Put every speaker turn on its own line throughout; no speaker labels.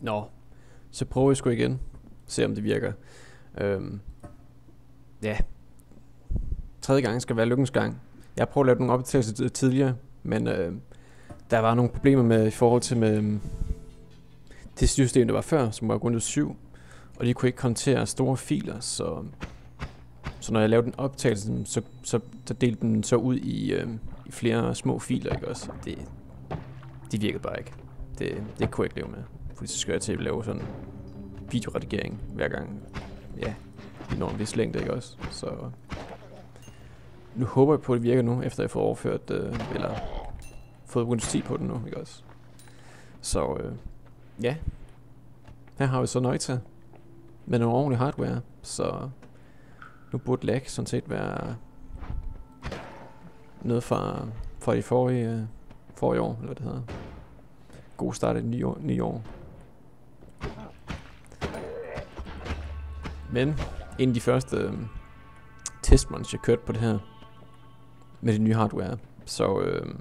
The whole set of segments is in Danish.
Nå, så prøver vi sgu igen. Se om det virker. Øhm, ja. Tredje gang skal være lykkens gang. Jeg har prøvet at lave nogle opdagelser tidligere, men øh, der var nogle problemer med i forhold til med øhm, det system, der var før, som var Windows 7, og de kunne ikke håndtere store filer, så, så når jeg lavede den optagelse, så, så, så delte den så ud i, øh, i flere små filer, ikke også? Det, det virkede bare ikke. Det, det kunne jeg ikke leve med. Fordi så jeg til at lave sådan videoredigering hver gang. Ja, i en vis længde, ikke også? Så nu håber jeg på, at det virker nu, efter jeg får overført, øh, eller fået Windows 10 på den nu, ikke også? Så øh, ja, her har vi så Noita med noget ordentlige hardware, så nu burde lag sådan set være noget fra, fra de forrige, forrige år, eller hvad det hedder. God start i nye år. Nye år. Men en af de første øh, testruns, jeg kørte på det her, med det nye hardware, så øh,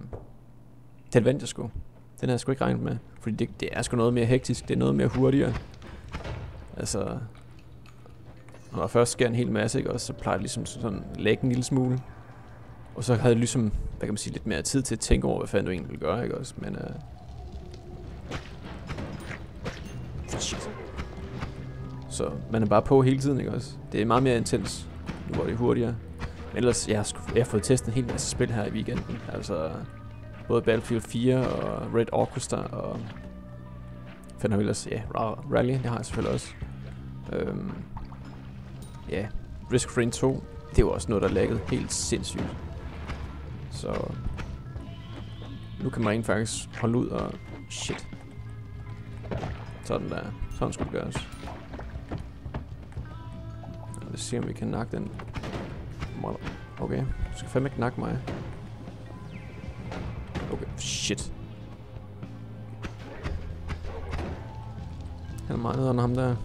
den vandt jeg sgu. Den havde jeg sgu ikke regnet med, fordi det, det er sgu noget mere hektisk, det er noget mere hurtigere. Altså, når der først sker en hel masse, ikke, også, så plejer det ligesom sådan at lægge en lille smule. Og så havde jeg ligesom, hvad kan man sige, lidt mere tid til at tænke over, hvad fanden du egentlig ville gøre, ikke også? Men, øh, shit. Så man er bare på hele tiden, ikke også? Det er meget mere intens, nu hvor det er hurtigere. Men ellers, jeg har, jeg har fået testet en hel masse spil her i weekenden. Altså, både Battlefield 4 og Red Orchestra og... Fandt jeg ellers, ja, Rally, det har jeg selvfølgelig også. Øhm, ja, Risk Free 2, det var også noget, der laggede helt sindssygt. Så nu kan man rent faktisk holde ud og shit. Sådan der. Sådan skulle det gøres. Lad os se, om vi kan nakke den. Okay, du skal fandme ikke nakke mig. Okay, shit. Han er meget under ham der.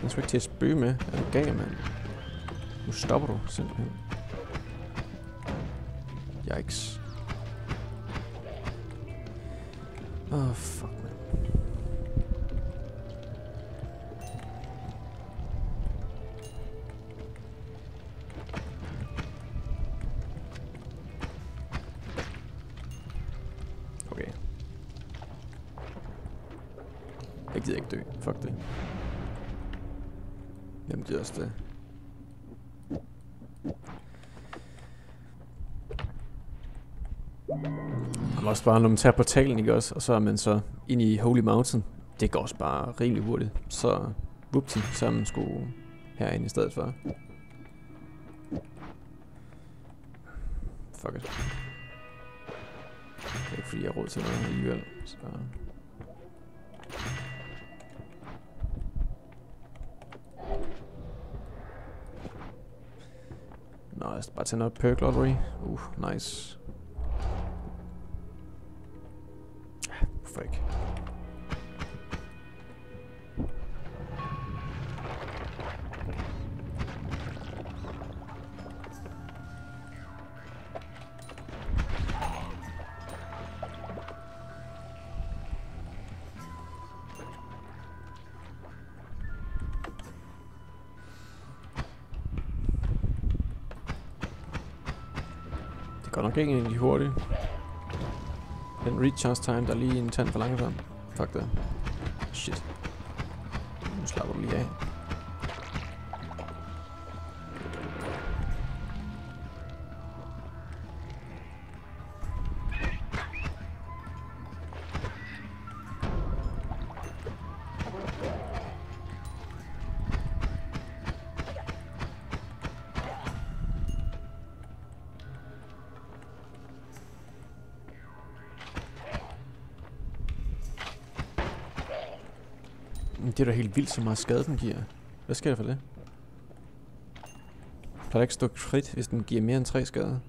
Han skal ikke til at spøge med. Er du gal, mand? Nu stopper du simpelthen. Yikes. Åh, oh, fuck, også det? Man også bare, når man tager portalen, ikke også? Og så er man så ind i Holy Mountain. Det går også bare rimelig hurtigt. Så, whoopty, så er man sgu herinde i stedet for. Fuck it. Det er ikke fordi, jeg har råd til noget alligevel, så... Nice, bare tage noget perk lottery. Uh, nice. Det går nok ikke egentlig hurtigt. Den recharge time, der er lige en tand for langsom. Fuck det. Shit. Nu slapper du lige af. Er da helt vildt, så meget skade den giver. Hvad sker der for det? Kan der ikke stå krit, hvis den giver mere end 3 skade?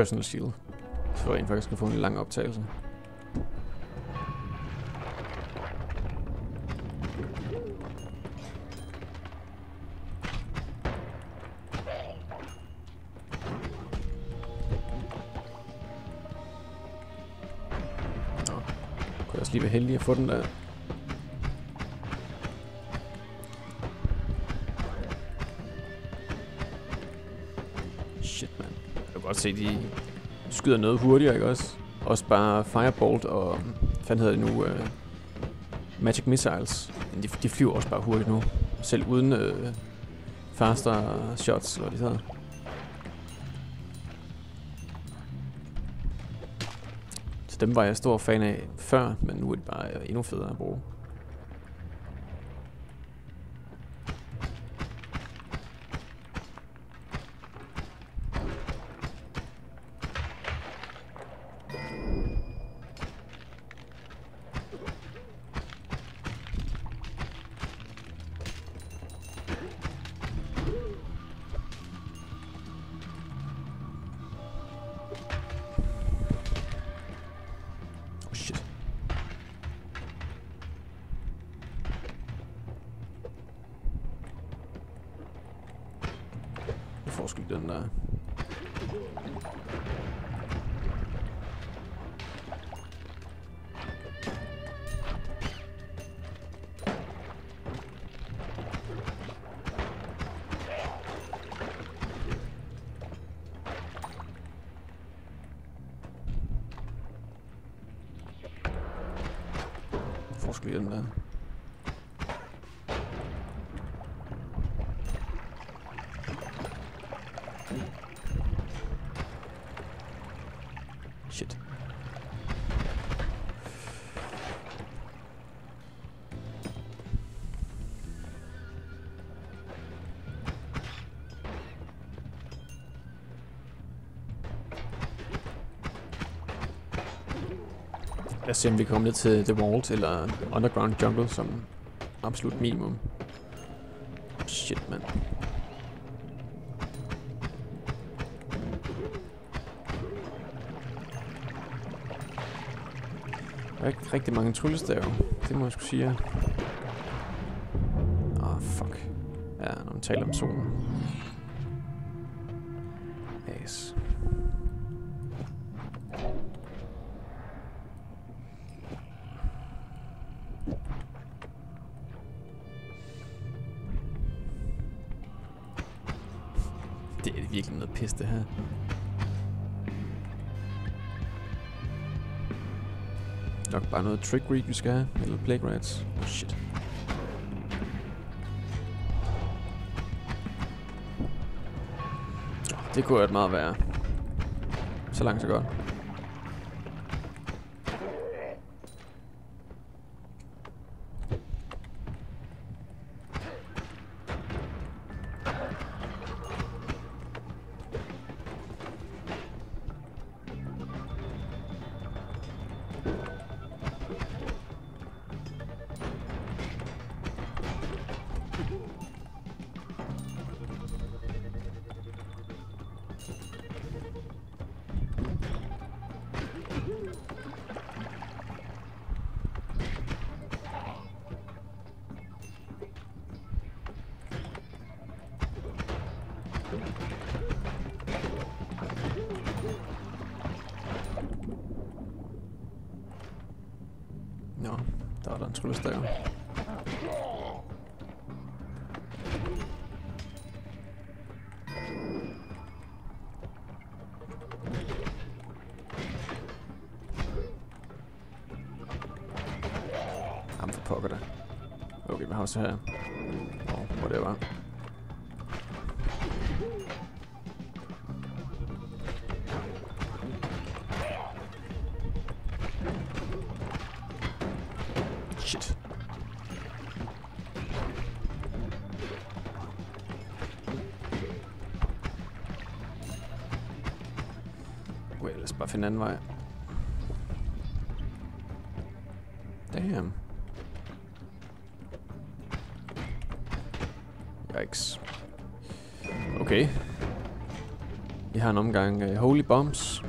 Personal shield. Så jeg faktisk skal få en lang optagelse. Nå, kunne jeg også lige være heldig at få den der. Se, de skyder noget hurtigere, ikke også? Også bare Firebolt og, hvad hedder det nu, uh, Magic Missiles. De, de flyver også bare hurtigt nu. Selv uden uh, faster shots, eller hvad de hedder. Så dem var jeg stor fan af før, men nu er de bare endnu federe at bruge. Lad os se, om vi kommer ned til The Vault eller Underground Jungle som absolut minimum. Shit, mand. Der er ikke rigtig mange tryllestave. Det må jeg skulle sige. Åh, oh, fuck. Ja, når man taler om solen. Pis, det her. Nok bare noget trickery, vi skal have. Eller plague rats. Oh shit. Det kunne være meget værre. Så langt så godt. across. Or whatever. Shit. Okay, let's buff finde anden vej. Vi en omgang uh, Holy Bombs.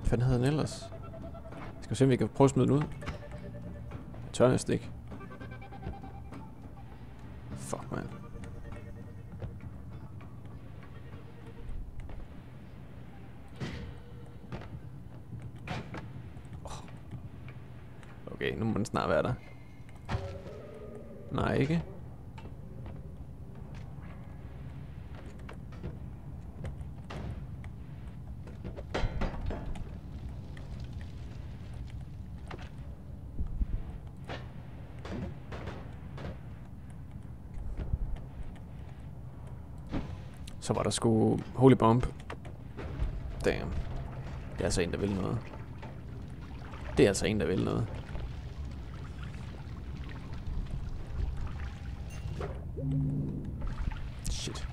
Hvad fanden havde den ellers? Skal vi se, om vi kan prøve at smide den ud? Jeg tør næsten ikke. Så var der sgu Holy Bomb. Damn. Det er altså en, der vil noget. Det er altså en, der vil noget. Shit.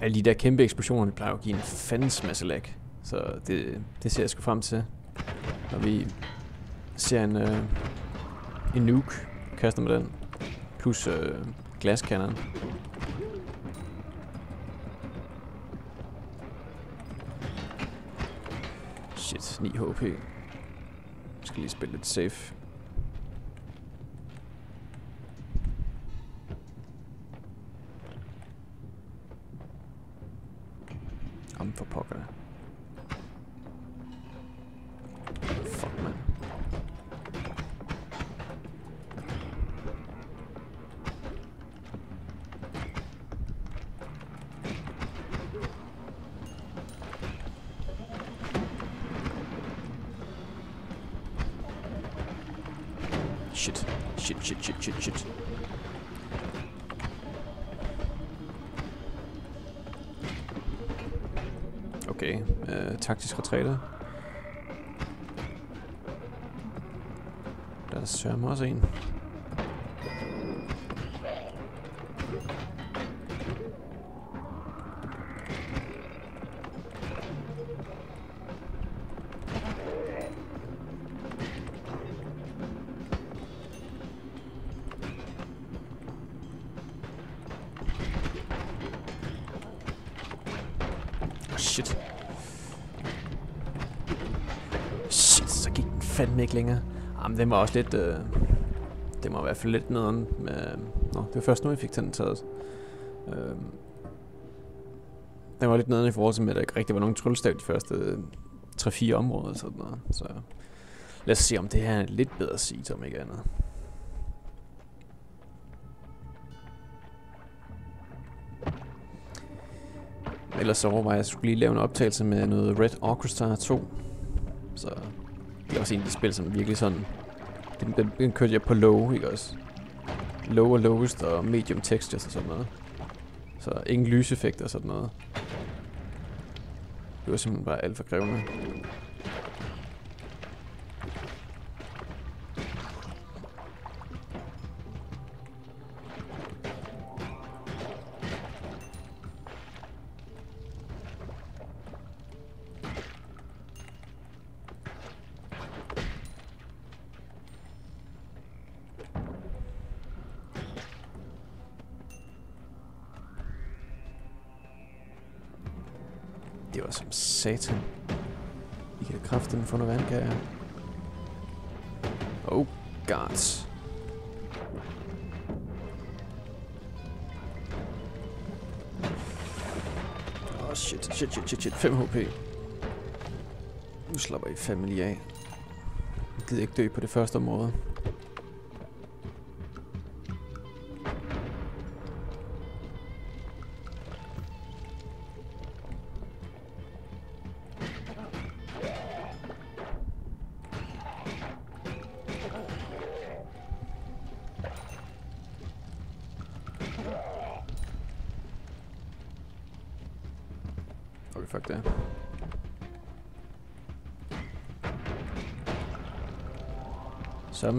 Alle de der kæmpe eksplosioner, det plejer jo at give en fandens masse lag. Så det, det ser jeg sgu frem til. Når vi ser en, øh, en nuke, kaster med den, plus øh, glaskanon. Shit, 9 HP. Jeg skal lige spille lidt safe. Den var også lidt... Øh, det må i hvert fald lidt nederen. Med, nå, det var først nu, jeg fik den taget. Øh, den var lidt nederen i forhold til, med, at der ikke rigtig var nogen tryllestav de første øh, 3-4 områder. Sådan noget. Så lad os se, om det her er lidt bedre at sige, om ikke andet. Ellers så overvejer jeg, at jeg skulle lige lave en optagelse med noget Red Orchestra 2. Så det er også en af de spil, som virkelig sådan... Den, den, den kørte jeg på low, ikke også? Low og lowest og medium textures og sådan noget. Så ingen lyseffekter og sådan noget. Det var simpelthen bare alt for krævende. OP. Nu slapper I fandme lige af. Jeg gider ikke dø på det første område.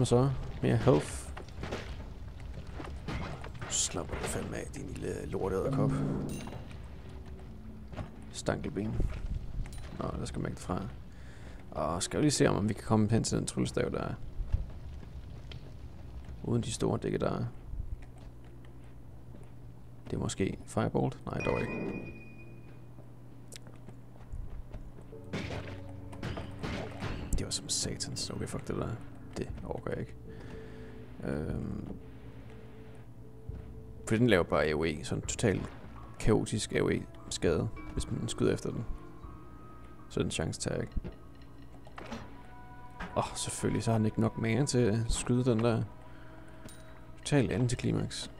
Så så. Mere health. Slapper du fandme af, din lille lorteæderkop. Stankelben. Nå, der skal man ikke fra. Og skal vi lige se, om vi kan komme hen til den tryllestav, der er. Uden de store dække, der er. Det er måske Firebolt? Nej, dog ikke. Det var som satans. Okay, fuck det der. Det orker jeg ikke. Øhm. For den laver bare AoE, sådan totalt kaotisk AoE skade, hvis man skyder efter den. Så den chance tager jeg ikke. Åh, oh, selvfølgelig, så har han ikke nok mere til at skyde den der total antiklimaks.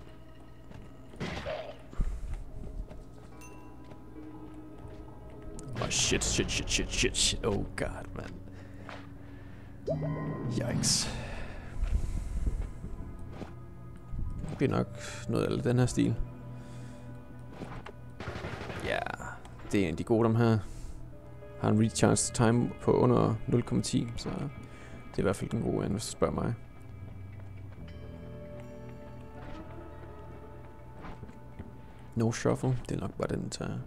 Oh shit, shit, shit, shit, shit, shit. Oh god, man. Yikes. Det bliver nok noget af den her stil. Ja, det er en af de gode dem her. Har en recharge time på under 0,10, så det er i hvert fald den gode, hvis du spørger mig. No shuffle, det er nok bare den, der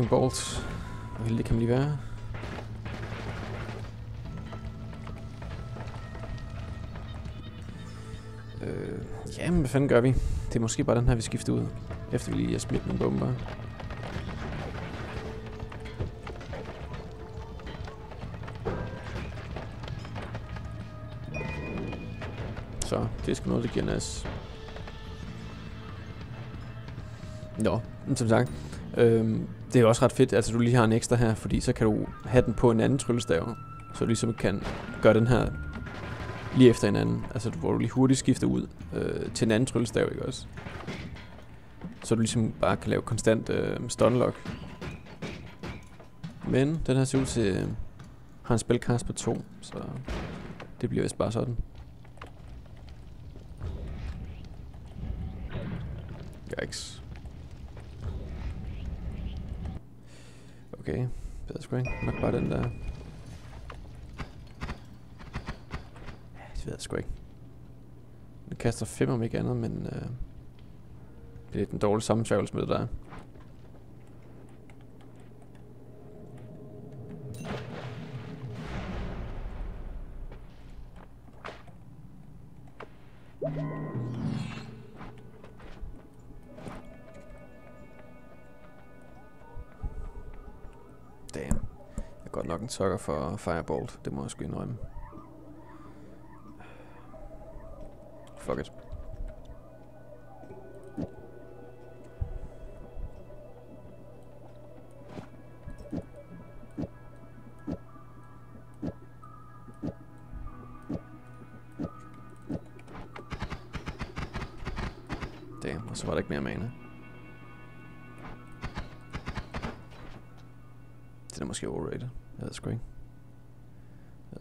Lightning Bolt. Hvor heldig kan man lige være? Øh, jamen, hvad fanden gør vi? Det er måske bare den her, vi skifter ud. Efter vi lige har smidt nogle bomber. Så, det er sgu noget, der giver nas. Nå, Mm, som sagt, øhm, det er også ret fedt, at altså, du lige har en ekstra her, fordi så kan du have den på en anden tryllestav, så du ligesom kan gøre den her lige efter hinanden. Altså hvor du lige hurtigt skifter ud øh, til en anden tryllestav, ikke også? Så du ligesom bare kan lave konstant øh, stunlock. Men den her ser ud til øh, har en spilkast på to, så det bliver vist bare sådan. Yikes. Okay, bedre sgu ikke. Nok bare den der. Ja, det ved jeg sgu ikke. Den kaster 5 om ikke andet, men øh, det er lidt en dårlig sammensværgelse med det der. Sukker for Firebolt, det må jeg sgu indrømme. Fuck it.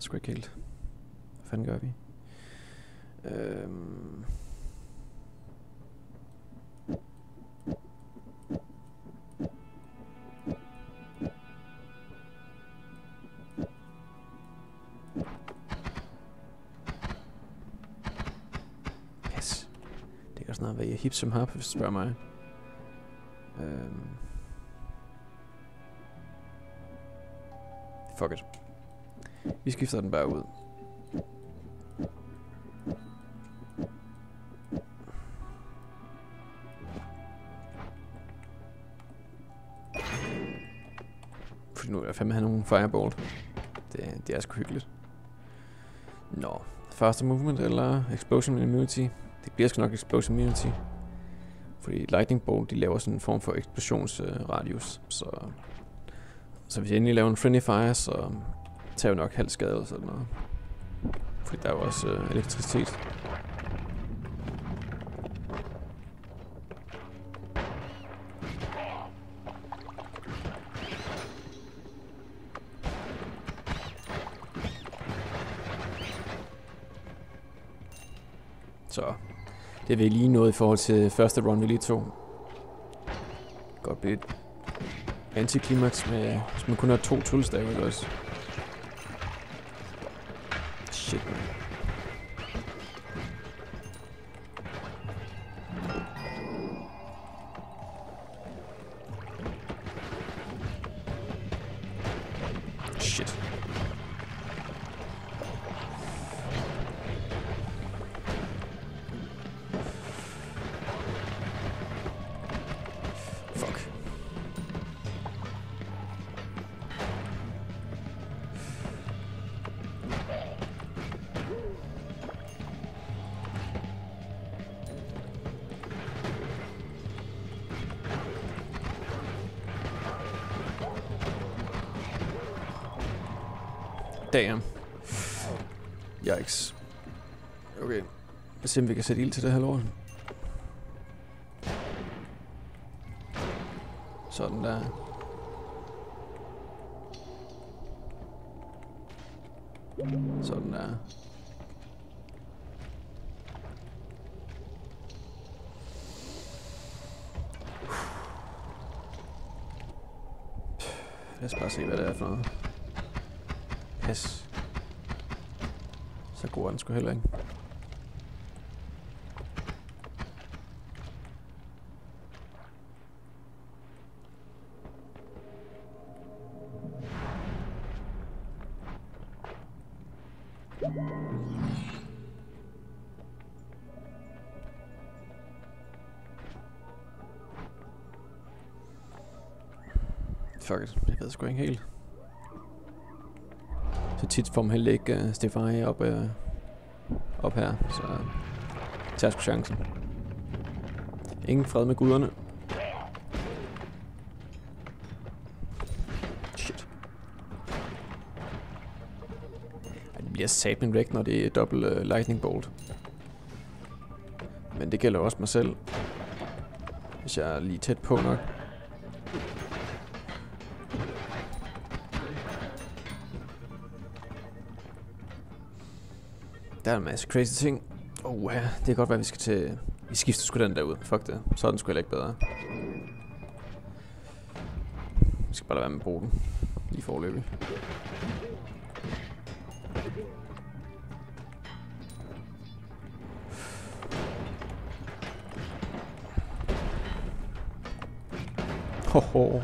Sgu ikke helt. Hvad fanden gør vi? Øhm. Yes. Det kan snart være hip som har, hvis du spørger mig. Øhm. Fuck it. Vi skifter den bare ud. Fordi nu vil jeg fandme have nogle fireball. Det, det er sgu hyggeligt. Nå, faster movement eller explosion immunity? Det bliver sgu nok explosion immunity. Fordi lightning bolt, de laver sådan en form for eksplosionsradius, så så hvis jeg endelig laver en friendly fire, så tager jo nok halv skade eller sådan noget. Fordi der er jo også øh, elektricitet. Så det vil lige noget i forhold til første run, vi lige tog. Godt blive et antiklimaks med, hvis man kun har to tullestaver også. Okay. Lad os se, om vi kan sætte ild til det her lort. Sådan der. Sådan der. Lad os bare se, hvad det er for noget. Pas. Så god er den sgu heller ikke. Sgu ikke helt. Så tit får man heller ikke øh, uh, Stefani op, uh, op her, så øh, tager sgu chancen. Ingen fred med guderne. Shit. Ej, det bliver sat min væk, når det er dobbelt uh, lightning bolt. Men det gælder også mig selv. Hvis jeg er lige tæt på nok. Der er en masse crazy ting. Oh, ja, det kan godt være, vi skal til... Vi skifter sgu den der ud. Fuck det. Så er den sgu heller ikke bedre. Vi skal bare lade være med at bruge den. Lige forløbig. Hoho.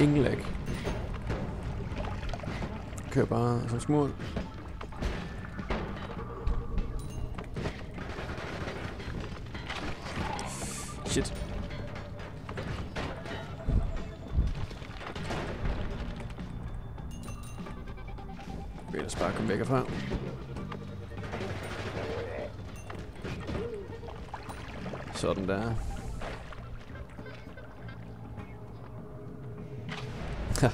Ingen lag. Kører bare som små Shit. Vi ellers bare komme væk herfra. Sådan der. Ha.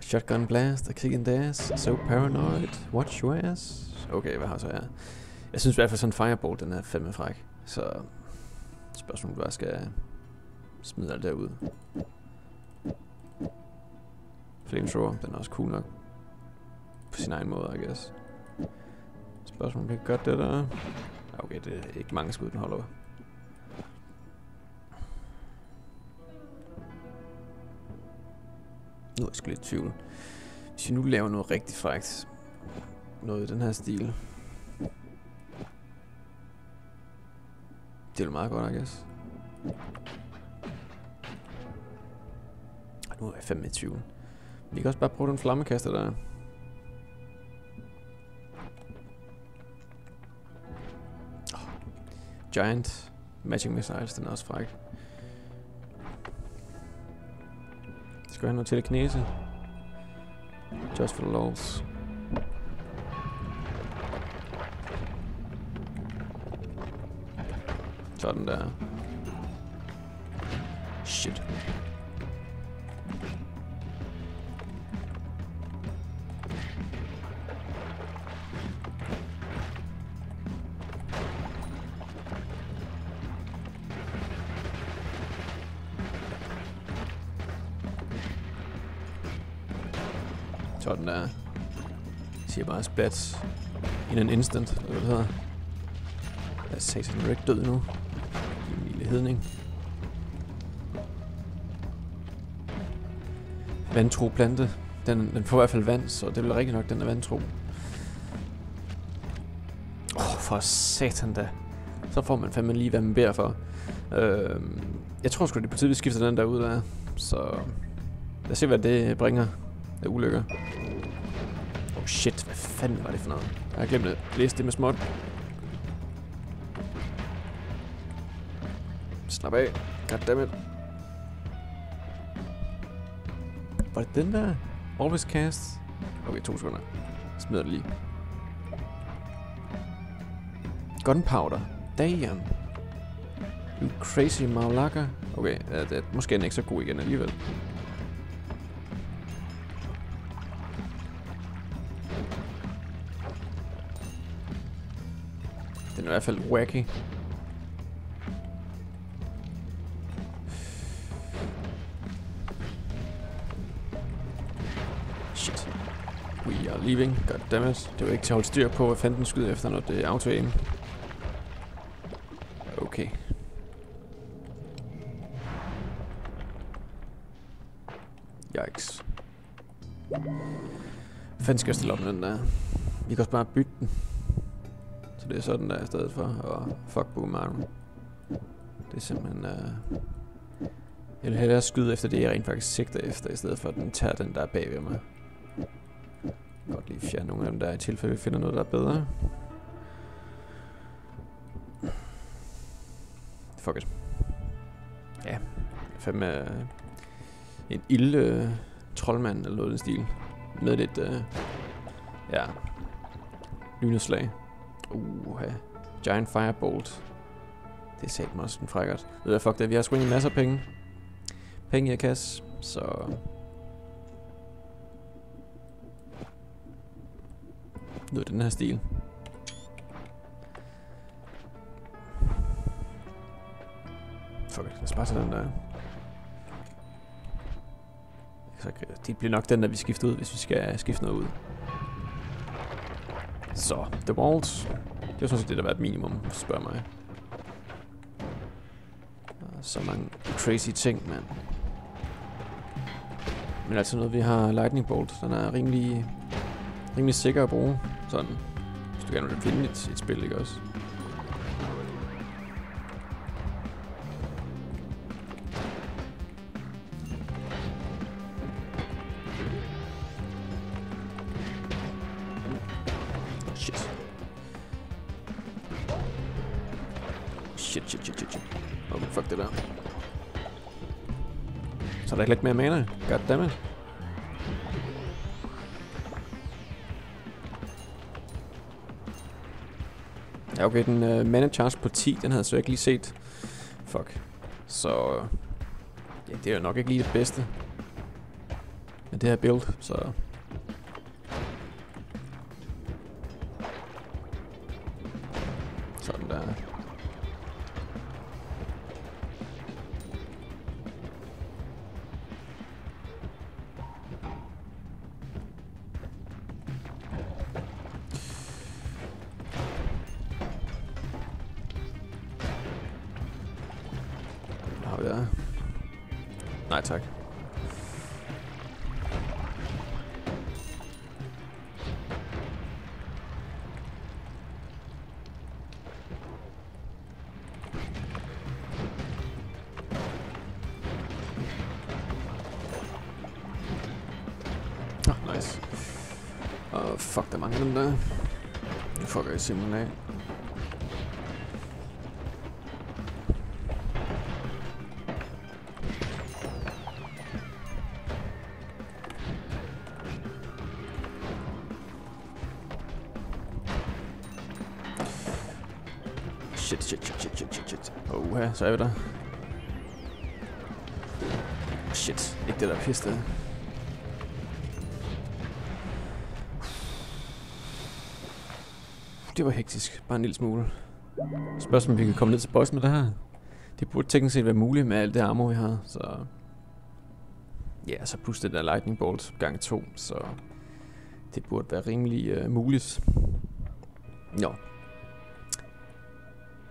Shotgun blast, a kicking ass, so paranoid, watch your ass. Okay, hvad har så jeg? Jeg synes i hvert fald sådan en fireball, den er fandme fræk. Så spørgsmålet bare skal smide alt derud. Flamethrower, den er også cool nok. På sin egen måde, I guess. Spørgsmålet kan godt det der. Ja, Okay, det er ikke mange skud, den holder. Nu er jeg sgu lidt i tvivl. Hvis vi nu laver noget rigtig frækt, noget i den her stil, Det er meget godt, I guess. Nu er jeg fandme i tvivl. Vi kan også bare prøve den flammekaster der. Oh. Giant Magic missiles, den er også fræk. Skal jeg have noget knæse. Just for the lols. Sådan der. Shit. Sådan der. Jeg siger bare splat In an instant, eller hvad det hedder. Jeg er satan, er ikke død nu? Hedning. Vantro plante. Den, den får i hvert fald vand, så det bliver rigtig nok, den er vantro. Åh, oh, for satan da. Så får man fandme lige, hvad man beder for. Øh, jeg tror sgu, det er på tide, vi skifter den der ud der. Så lad os se, hvad det bringer af ulykker. Oh shit, hvad fanden var det for noget? Jeg har glemt at læse det med småt. Slap af. Goddammit. Var det den der? Always cast? Okay, to sekunder. Smider det lige. Gunpowder. Damn. You crazy malaka. Okay, ja, det er måske ikke så god igen alligevel. Den er i hvert fald wacky. Leaving. Goddammit. Det var ikke til at holde styr på, hvad fanden den skyder efter, når det er auto -aim. Okay. Yikes. Hvad fanden skal jeg stille op med den der? Vi kan også bare bytte den. Så det er sådan der i stedet for. Og fuck boom arm. Det er simpelthen... Uh... Jeg vil hellere skyde efter det, jeg rent faktisk sigter efter, i stedet for at den tager den der bagved mig. Godt lige fjerne nogle af dem der, i tilfælde vi finder noget, der er bedre. Fuck it. Ja, fandme uh, en ild uh, øh, troldmand eller noget den stil. Med lidt, uh, ja, lyneslag. Uh, Giant Firebolt. Det sagde mig også en frækkert. Ved jeg, fuck det, vi har sgu en masse penge. Penge i kasse, så... Noget den her stil. Fuck lad os bare tage den der. Så det bliver nok den, der vi skifter ud, hvis vi skal skifte noget ud. Så, The Vault. Det er sådan set det, der var et minimum, spørg mig. Så mange crazy ting, mand. Men altså noget, vi har Lightning Bolt. Den er rimelig, rimelig sikker at bruge. Sådan, hvis du gerne vil finde et, et spil, ikke også? Shit. Shit, er mana. Goddammit. Okay, den øh, uh, mana charge på 10, den havde jeg så ikke lige set. Fuck. Så... Øh, ja, det er jo nok ikke lige det bedste. Men det her build, så... Hvad har vi der? Nej tak. Oh, nice. Åh, oh, fuck, der er mange af dem der. Nu fucker jeg så er vi der. Shit, ikke det der pis der. Det var hektisk, bare en lille smule. Spørgsmålet om vi kan komme ned til bossen med det her. Det burde teknisk set være muligt med alt det armor, vi har, så... Ja, så plus det der lightning bolt gang 2, så... Det burde være rimelig uh, muligt. Nå.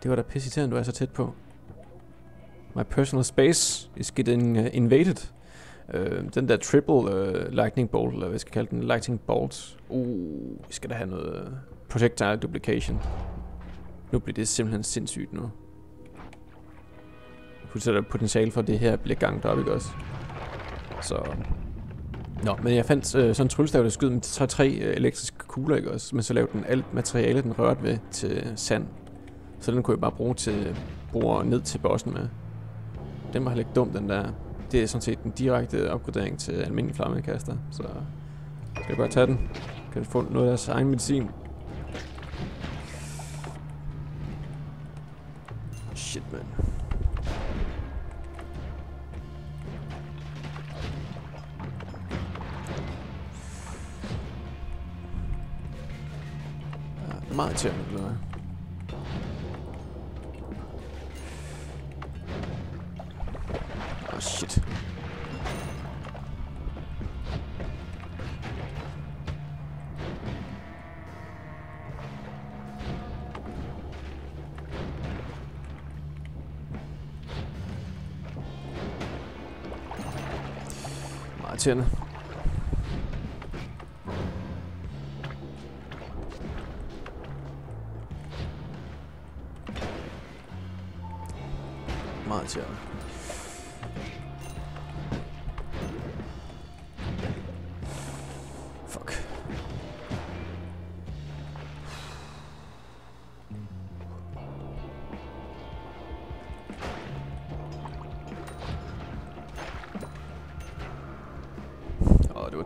Det var da pisse du er så tæt på. My personal space is getting uh, invaded. Uh, den der triple uh, lightning bolt, eller hvad skal kalde den, lightning bolt. Uh, vi skal da have noget øh, projectile duplication. Nu bliver det simpelthen sindssygt nu. Pludselig er der potentiale for, at det her bliver ganget op, ikke også? Så... Nå, men jeg fandt øh, sådan en tryllestav, der skød med tre, tre øh, elektriske kugler, ikke også? Men så lavede den alt materiale, den rørte ved til sand. Så den kunne jeg bare bruge til bore ned til bossen med. Den var heller ikke dum, den der. Det er sådan set en direkte opgradering til almindelig flammekaster, så skal jeg bare tage den. Kan få noget af deres egen medicin. Shit, man. meget til eller Meget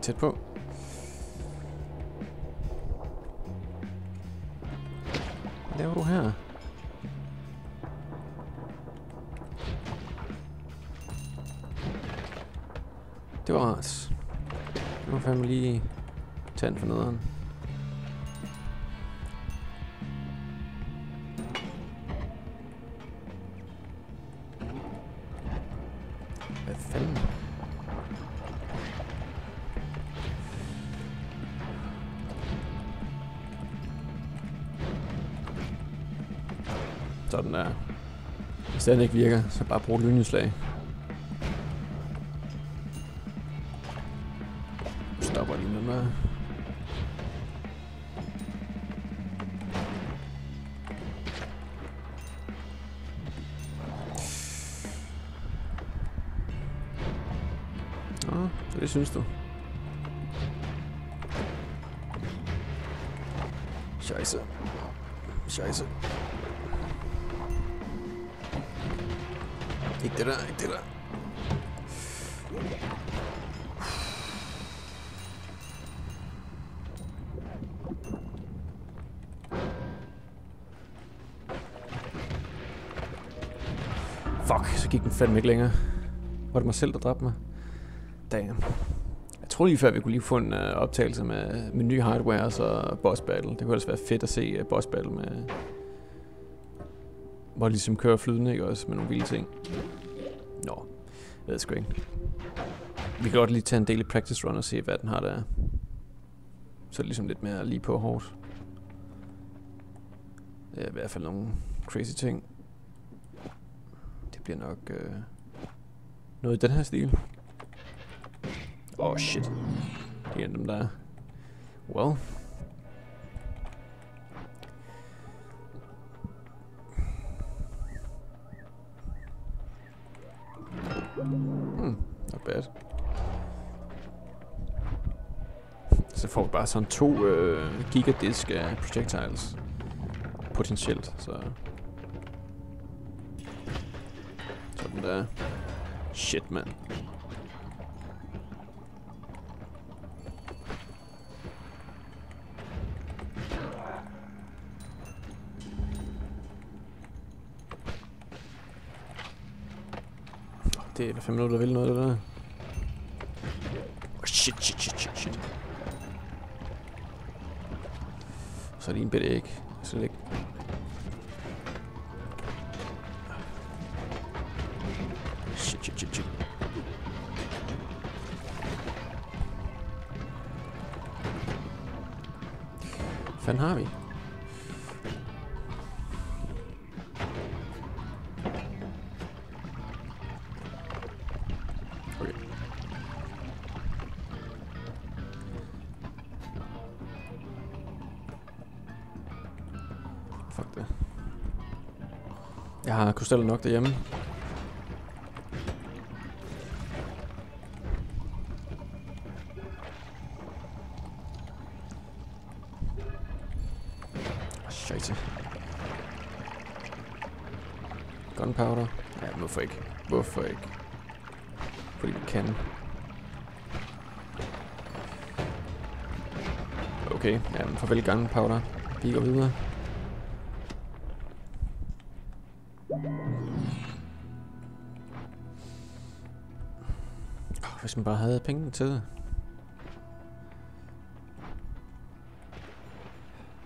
tæt på. Hvad laver du her? Det var rart. Nu må fandme lige tage den for nederen. Hvis den ikke virker, så bare brug lynedslag. stopper lige den der. Nå, det synes du. Scheiße. Scheiße. Ikke det der, ikke det der. Fuck, så gik den fandme ikke længere. Var det mig selv, der dræbte mig? Damn. Jeg tror lige før, vi kunne lige få en uh, optagelse med, med ny hardware og så boss battle. Det kunne ellers være fedt at se uh, boss battle med... Hvor det ligesom kører flydende, ikke også? Med nogle vilde ting. Nå, jeg ved sgu ikke. Vi kan godt lige tage en del i practice run og se, hvad den har der. Så er det ligesom lidt mere lige på hårdt. Det er i hvert fald nogle crazy ting. Det bliver nok øh, noget i den her stil. Oh shit. Det er en af dem der. Well. Bad. Så får vi bare sådan to øh, gigadisk af projectiles. Potentielt, så... Sådan der. Shit, mand. Det er fem minutter, der vil noget, det der. Oh, shit, shit, shit, shit, shit. Så er det en bitte æg. Så det ikke. Shit, shit, shit, shit. Hvad fanden har krystaller nok derhjemme. Shit. Gunpowder? Ja, hvorfor ikke? Hvorfor ikke? Fordi vi kan. Okay, ja, farvel gunpowder. Vi går videre. Oh, man bare havde pengene til det.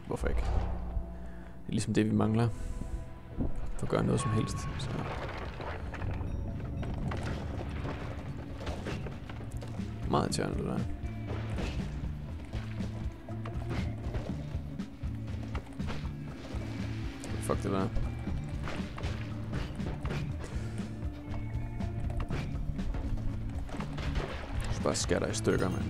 Hvorfor ikke? Det er ligesom det, vi mangler. For at gøre noget som helst. Så. Meget irriterende, det der. Fuck det der. Jeg skal der skære i stykker, mand.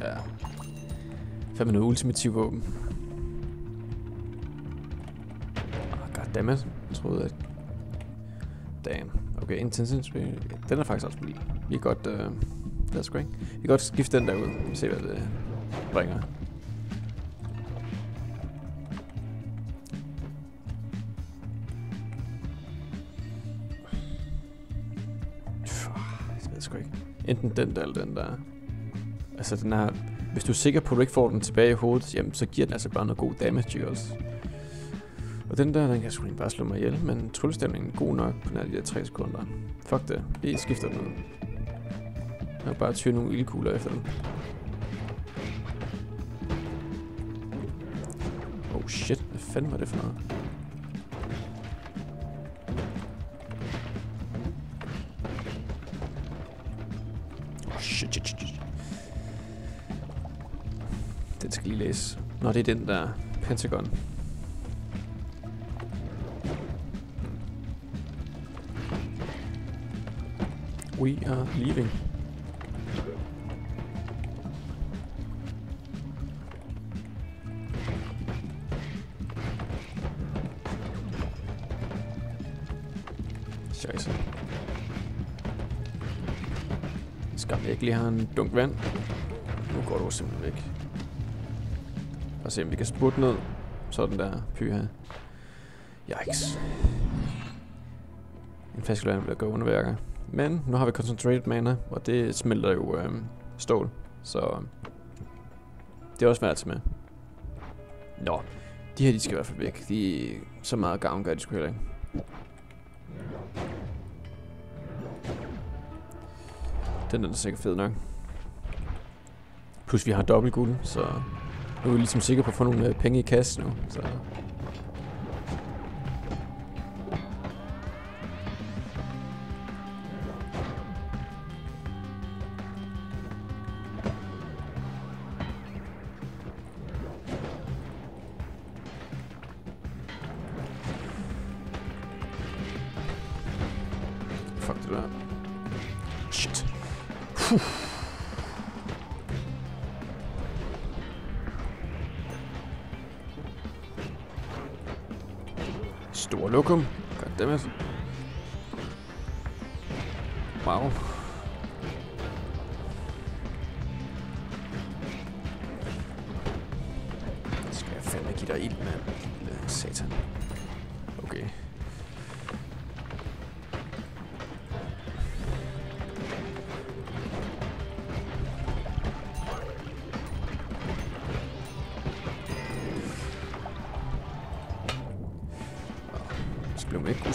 Ja. Fem noget ultimativ våben. Oh, goddammit. Jeg troede, at... Damn. Okay, intensity. Den er faktisk også lige. Vi kan godt... Uh, det er sgu ikke. Vi kan godt skifte den der ud. Se hvad det bringer. Enten den der eller den der. Altså den er... Hvis du er sikker på, at du ikke får den tilbage i hovedet, jamen så giver den altså bare noget god damage, ikke også? Og den der, den kan sgu bare slå mig ihjel, men tryllestemningen er god nok på de der 3 sekunder. Fuck det. Vi skifter den ud. Jeg vil bare tyre nogle ildkugler efter den. Oh shit, hvad fanden var det for noget? Lige læse. Nå, det er den der Pentagon. We are leaving. Scheiße. Skal vi ikke lige have en dunk vand. Nu går du simpelthen væk. Og se om vi kan spurte ned. Sådan der pyha. Yikes. En flaske vand vil gå underværker. Men nu har vi Concentrated Mana, og det smelter jo øhm, stål. Så det er også værd at tage med. Nå, de her de skal i hvert fald væk. De er så meget gavn gør de sgu heller ikke. Den, er er sikkert fed nok. Plus vi har dobbelt guld, så nu er vi ligesom sikre på at få nogle øh, penge i kassen nu. Så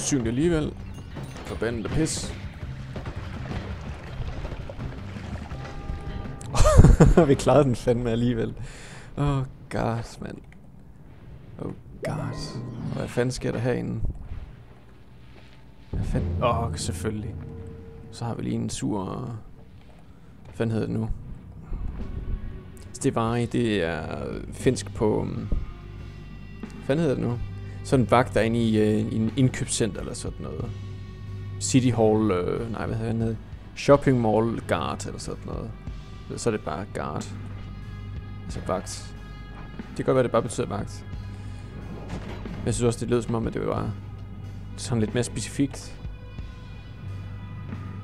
usynlig alligevel. Forbandet pis. Vi klarede den fandme alligevel. Oh god, mand. Oh god. Hvad fanden sker der herinde? Hvad fanden? Åh, oh, selvfølgelig. Så har vi lige en sur... Hvad fanden hedder det nu? Stevari, det er finsk på... um, Hvad fanden hedder det nu? Sådan en vagt, der er inde i, øh, i en indkøbscenter eller sådan noget. City Hall, øh, nej, hvad hedder det? Shopping Mall Guard eller sådan noget. Så er det bare guard. Altså vagt. Det kan godt være, det bare betyder vagt. Men jeg synes også, det lød som om, at det var sådan lidt mere specifikt.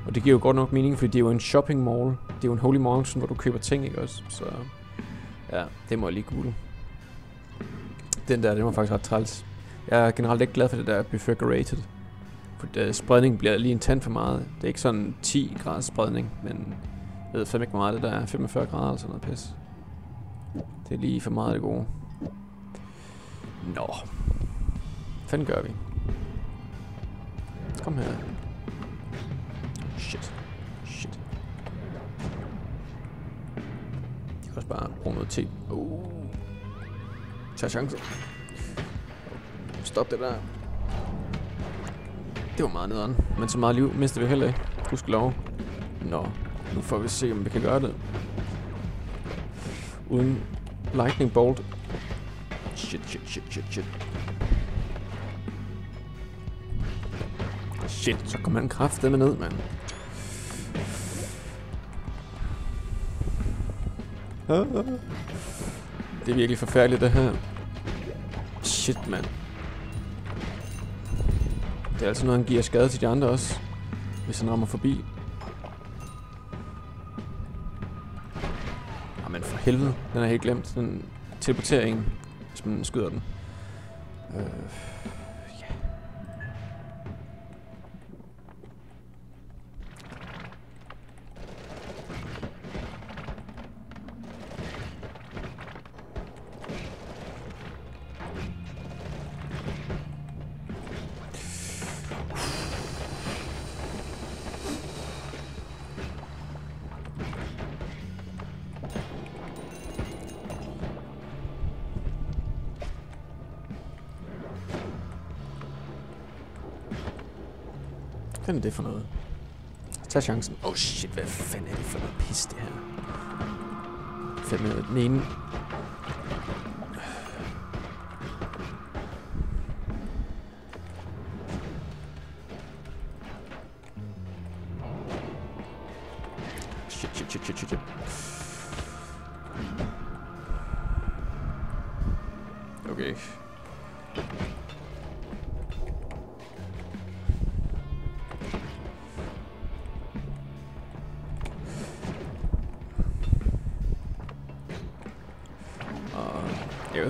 Og det giver jo godt nok mening, fordi det er jo en shopping mall. Det er jo en holy mountain, hvor du køber ting, ikke også? Så ja, det må jeg lige google. Den der, det var faktisk ret træls. Jeg er generelt ikke glad for det der bifurcated. For det, spredning bliver lige en tand for meget. Det er ikke sådan 10 grader spredning, men jeg ved fandme ikke, hvor meget det der er. 45 grader eller sådan noget pis. Det er lige for meget det gode. Nå. Hvad fanden gør vi? Kom her. Shit. Shit. Jeg kan også bare bruge noget te. Uh. Tag chancer. Stop det der. Det var meget nederen. Men så meget liv mister vi heller ikke. Husk lov. Nå. Nu får vi se, om vi kan gøre det. Uden lightning bolt. Shit, shit, shit, shit, shit. Shit, så kommer han kraftedeme ned, mand. Det er virkelig forfærdeligt, det her. Shit, mand. Det er altså noget, han giver skade til de andre også. Hvis han rammer forbi. Jamen for helvede. Den er helt glemt. Den teleporterer en, hvis man skyder den. Øh. Hvad er det for noget? Tag chancen. Oh shit, hvad fanden er det for noget pis, det her? Fandme den ene...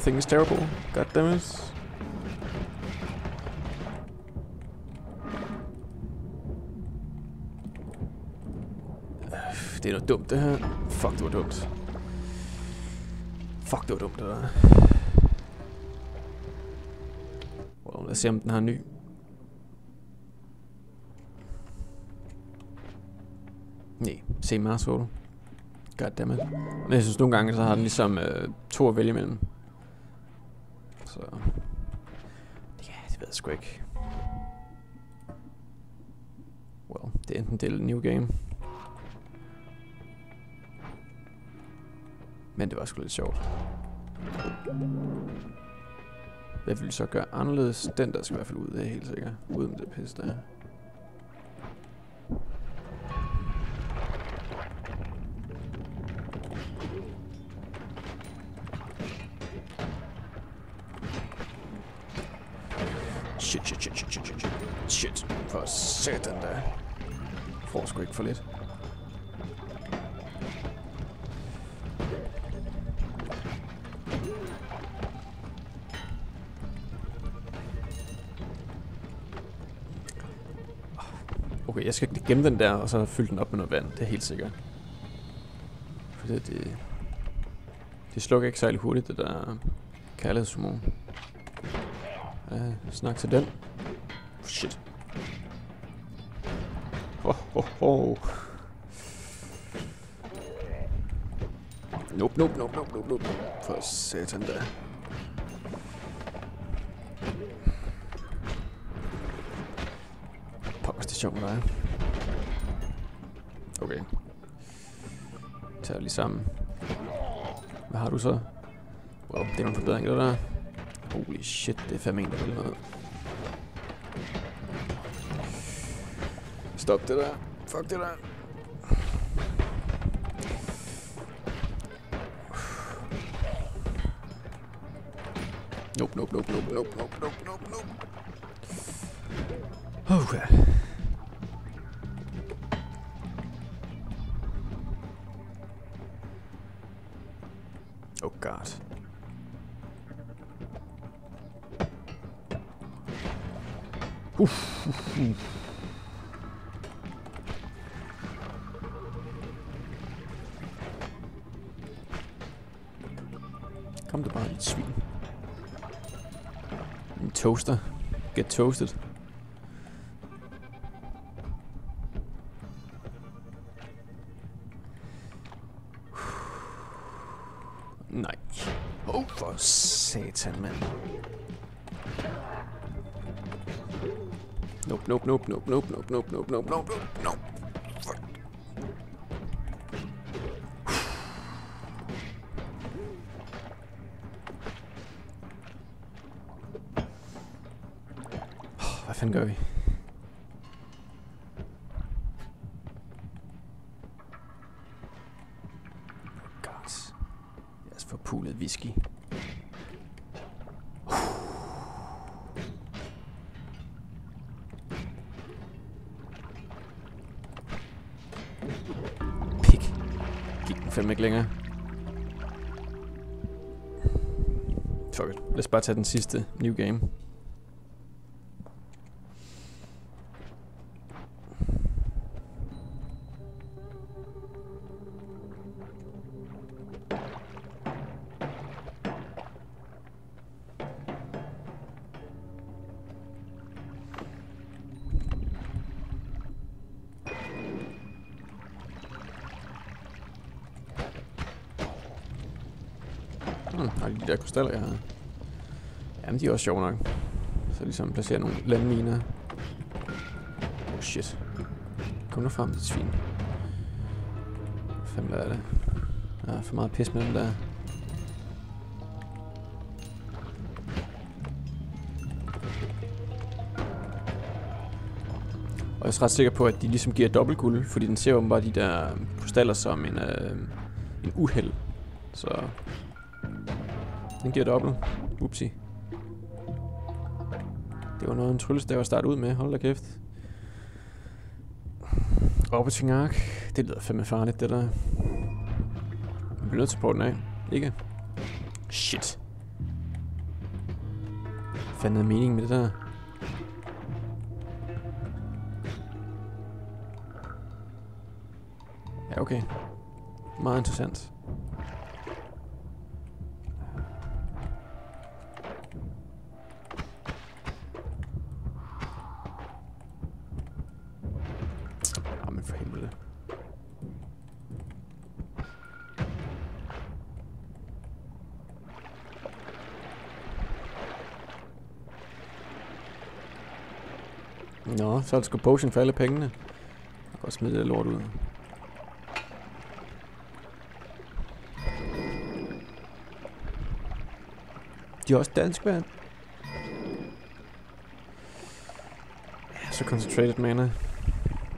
Uh, everything is terrible. God damn it. Det er noget dumt, det her. Fuck, det var dumt. Fuck, det var dumt, det der. Well, lad os se, om den har en ny. Nej, se Mars Photo. Goddammit. Men jeg synes nogle gange, så har den ligesom øh, to at vælge imellem. Sgu ikke. Well, det er enten det eller new game. Men det var sgu lidt sjovt. Hvad vil vi så gøre anderledes? Den der skal i hvert fald ud, af, er helt sikkert. med det pisse der. Okay, jeg skal gemme den der, og så fylde den op med noget vand. Det er helt sikkert. For det, det, det slukker ikke særlig hurtigt, det der kærlighedshormon. Uh, snak til den. Oh, shit. Ho, ho, ho. Nope, nope, nope, nope, nope, nope. For satan da. sjov med dig. Okay. Tag lige sammen. Hvad har du så? Wow, det er nogle forbedringer, der. Holy shit, det er fandme en, der vil noget. Stop det der. Fuck det der. Nope, nope, nope, nope, nope, nope, nope, nope, nope. Okay. Toaster. Get toasted. Nej. Åh, oh, for satan, mand. Nope, nope, nope, nope, nope, nope, nope, nope, nope, nope, fanden gør vi? God. Lad os få pulet whisky. Pik. Gik den fandme ikke længere. Fuck it. Lad os bare tage den sidste new game. Krystaller, jeg har. Jamen, de er også sjove nok. Så ligesom placere nogle landminer. Oh shit. Kom nu frem, dit svin. Hvad fanden er det? Der er for meget pis med dem der. Og jeg er ret sikker på, at de ligesom giver dobbelt guld, fordi den ser åbenbart de der krystaller som en, øh, en uheld. Så den giver dobbelt. Upsi. Det var noget en tryllestav at starte ud med. Hold da kæft. Orbiting Ark. Det lyder fandme farligt, det der. Vi bliver nødt til at prøve den af. Ikke? Shit. Hvad fanden er meningen med det der? Ja, okay. Meget interessant. Jamen for helvede. Nå, så er det sgu potion for alle pengene. Jeg kan godt smide det lort ud. De er også dansk, mand. Ja, så concentrated mana.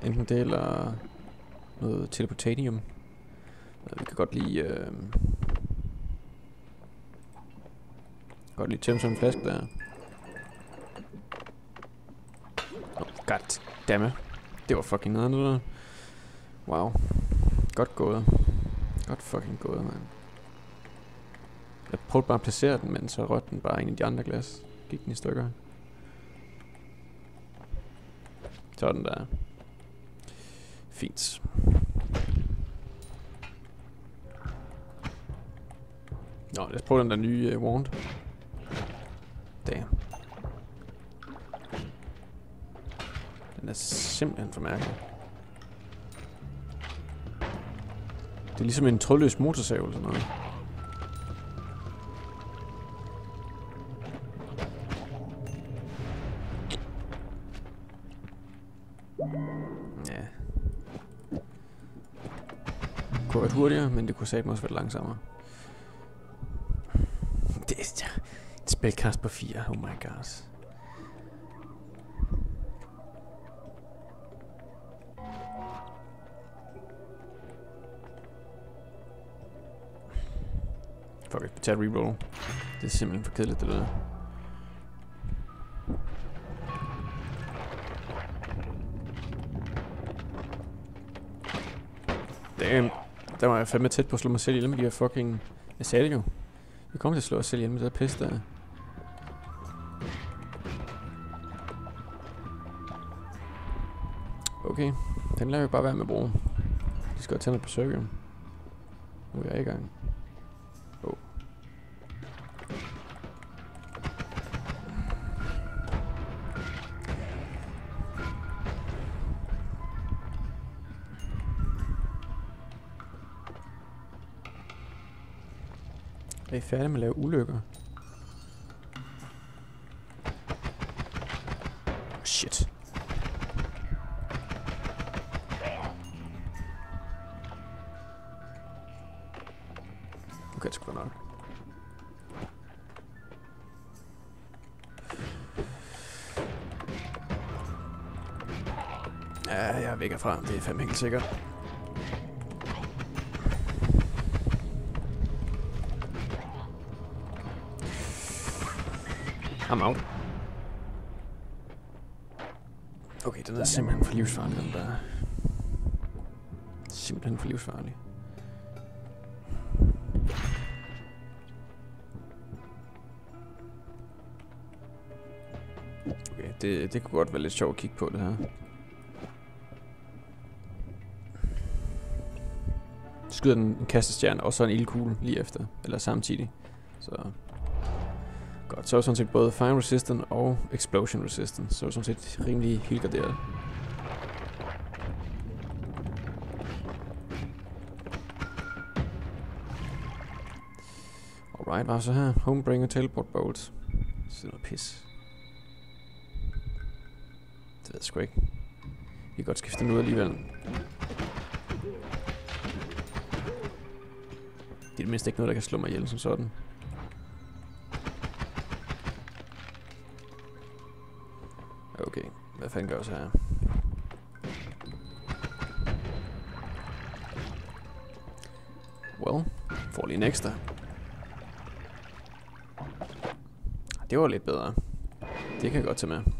Enten det eller noget teleportanium. Vi kan godt lige... Øh, godt lige tømme sådan en flaske der. Oh, god dammit. Det var fucking noget andet. Wow. Godt gået. Godt fucking gået, mand. Jeg prøvede bare at placere den, men så rødte den bare ind i de andre glas. Gik den i stykker. Sådan der. Fint. Nå, lad os prøve den der nye uh, wand. Damn. Den er simpelthen for mærkelig. Det er ligesom en trådløs motorsav eller sådan noget. Ja. Det kunne være hurtigere, men det kunne satme også være langsommere. Det er et spilkast på 4. Oh my god. Fuck it, vi tager reroll. Det er simpelthen for kedeligt, det der. Damn. Der var jeg fandme tæt på at slå mig selv ihjel med de her fucking... Jeg sagde det jo. Jeg kommer til at slå os selv ihjel med det der pis der. Okay, den lader vi bare være med at bruge. Vi skal tage noget på cirkel. Nu er jeg i gang. Færdige med at lave ulykker? Oh, shit. Okay, det skulle være nok. Ja, jeg er væk herfra. Det er fandme helt sikkert. I'm out. Okay, den er simpelthen for livsfarlig, den der. Simpelthen for livsfarlig. Okay, det, det kunne godt være lidt sjovt at kigge på det her. Skyder den en kastestjerne og så en ildkugle lige efter, eller samtidig. Så så er sådan set både fire resistant og explosion resistant, så er sådan set rimelig helgarderet. Alright, hvad så her? Homebringer teleport bolt. Så er noget pis. Det ved jeg sgu ikke. Vi kan godt skifte den ud alligevel. Det er det mindste ikke noget, der kan slå mig ihjel som sådan. Hvad fanden gør så her? Well, får lige en ekstra. Det var lidt bedre. Det kan jeg godt tage med.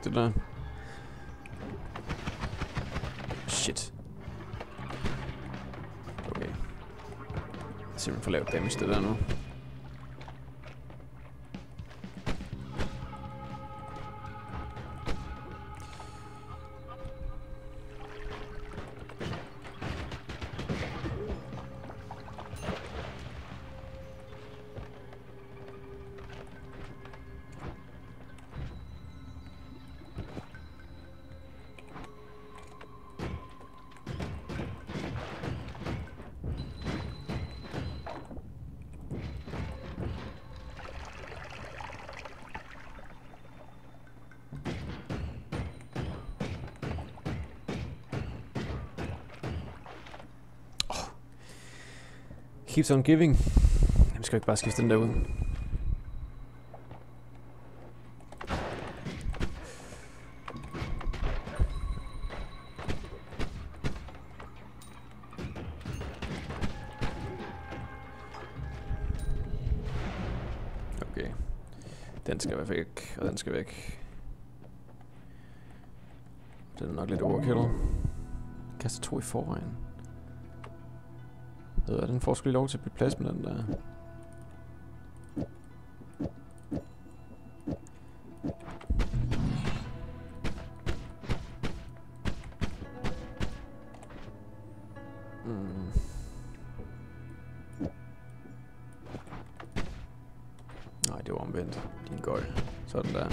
Nok, det der. Shit. Okay. Simpelthen for lavt damage, det der nu. Keeps on giving. Jamen, skal jeg ikke bare skifte den der ud? Okay. Den skal være væk, og den skal væk. Den er nok lidt overkill. Kaster to i forvejen. Jeg ved, den får sgu lige lov til at blive plads med den der. Mm. Nej, det var omvendt. Din gøj. Sådan der.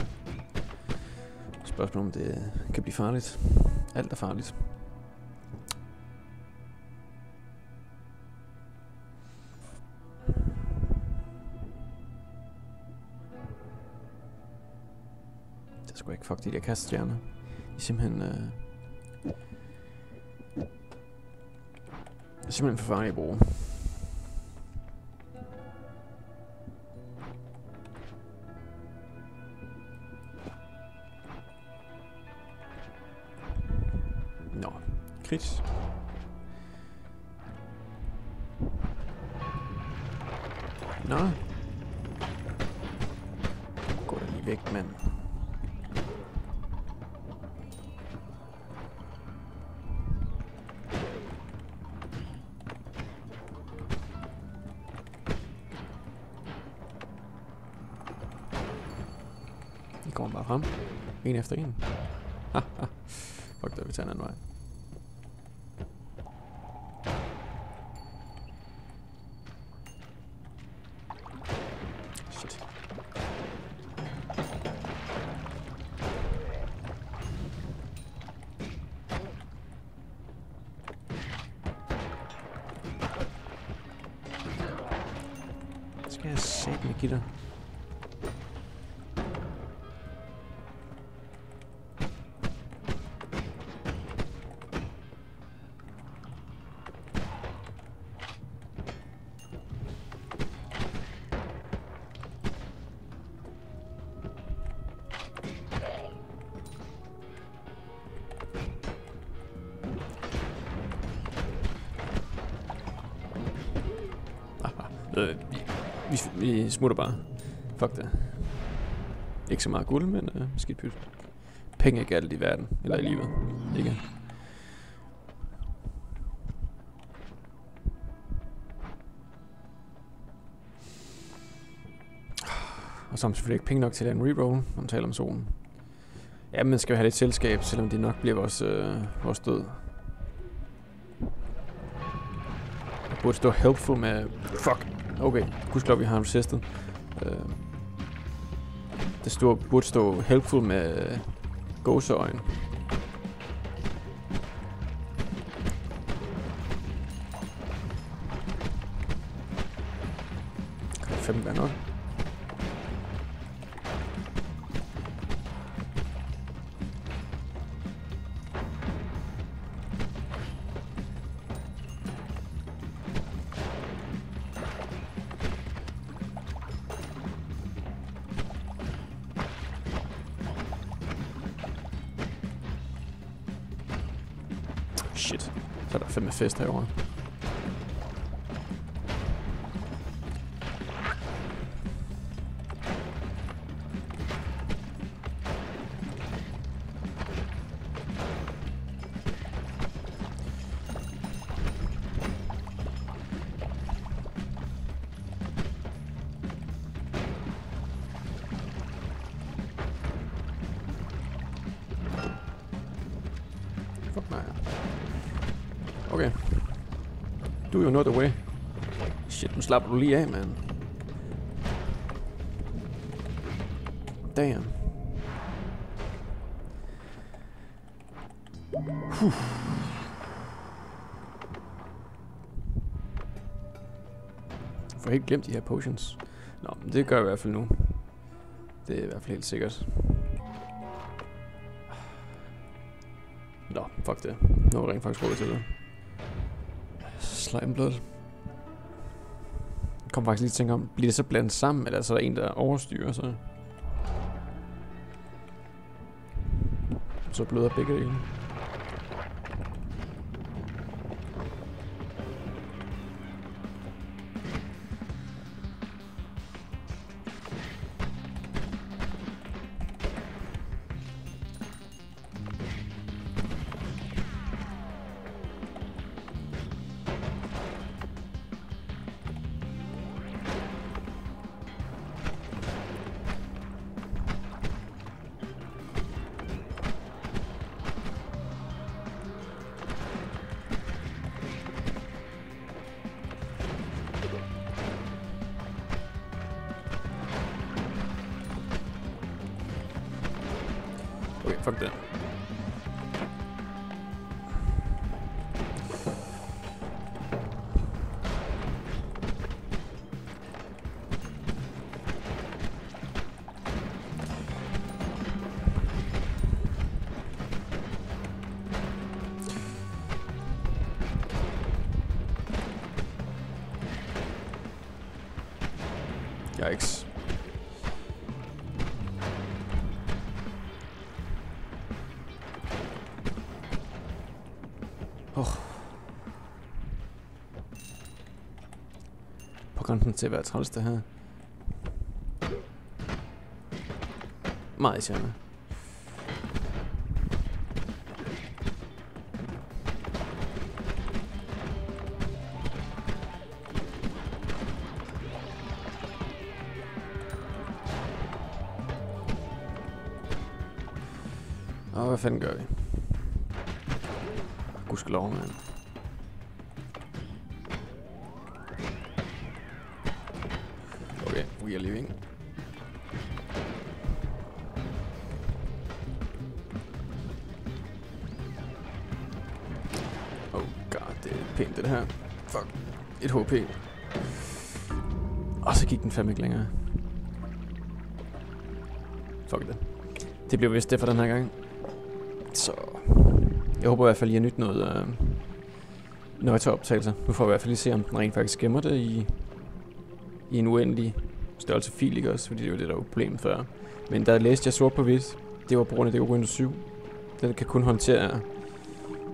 Spørgsmålet om det kan blive farligt. Alt er farligt. Det er sgu ikke fuck de der kaststjerner. De er simpelthen... Øh, simpelthen for farlige at bruge. En efter en. Fuck det, vi tager en anden vej. Shit. Skal jeg sætte med gitter? Vi, smutter bare. Fuck det. Ikke så meget guld, men øh, skidt pyt. Penge er ikke alt i verden, eller i livet. Ikke? Og så har man selvfølgelig ikke penge nok til at lave en reroll, når man taler om solen. Ja, man skal jo have lidt selskab, selvom det nok bliver vores, øh, vores død. Jeg burde stå helpful med... Fuck. Okay, gudskelov, vi har resistet. Uh, øh, det stod, burde stå helpful med øh, gåseøjne. Shit. Så er der fandme fest herovre. The way? Shit, nu slapper du lige af, mand. Damn. Huh. Jeg får helt glemt de her potions. Nå, men det gør jeg i hvert fald nu. Det er i hvert fald helt sikkert. Nå, fuck det. Nu har jeg rent faktisk råd til det. Slime blood. Jeg kom faktisk lige til at tænke om, bliver det så blandet sammen, eller så er der en, der overstyrer så? Så bløder begge dele. Okay, til at være træls det her. Meget sjovt. Og hvad fanden gør vi? Gudskelov, mand. HP. Og så gik den fandme ikke længere. Fuck det. Det blev vist det for den her gang. Så jeg håber i hvert fald, I har nyt noget, øh, når jeg tager optagelser. Nu får jeg i hvert fald lige se, om den rent faktisk gemmer det i, i en uendelig størrelse fil, ikke også? Fordi det var det, der var problemet før. Men der læste jeg sort på hvidt. Det var på grund af, det var Windows 7. Den kan kun håndtere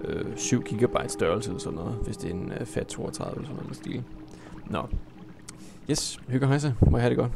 øh, 7 GB størrelse eller sådan noget, hvis det er en øh, FAT32 eller sådan noget stil. Nå. Yes, hygge hejse. Må jeg have det godt.